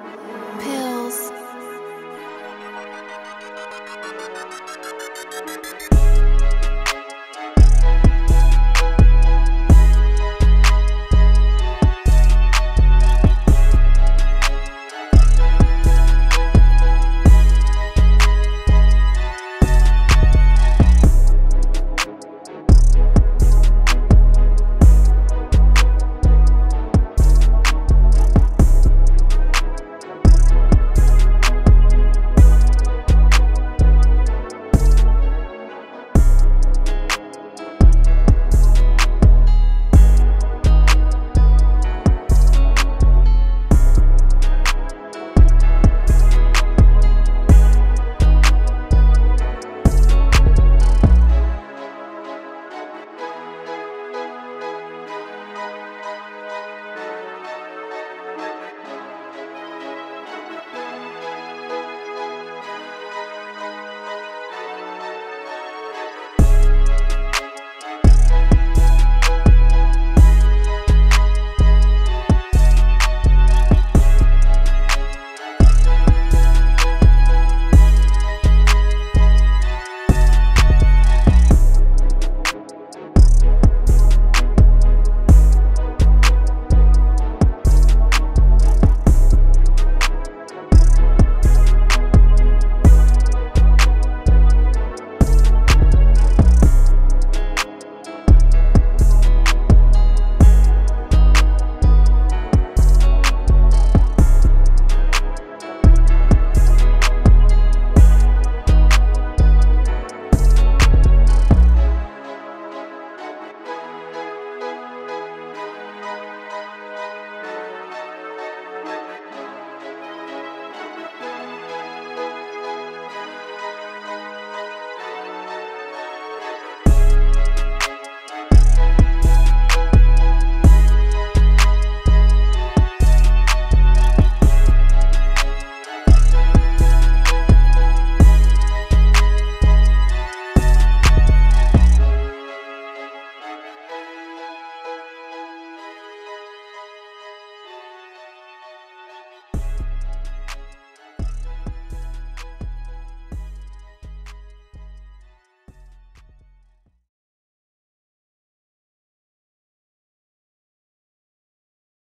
Pill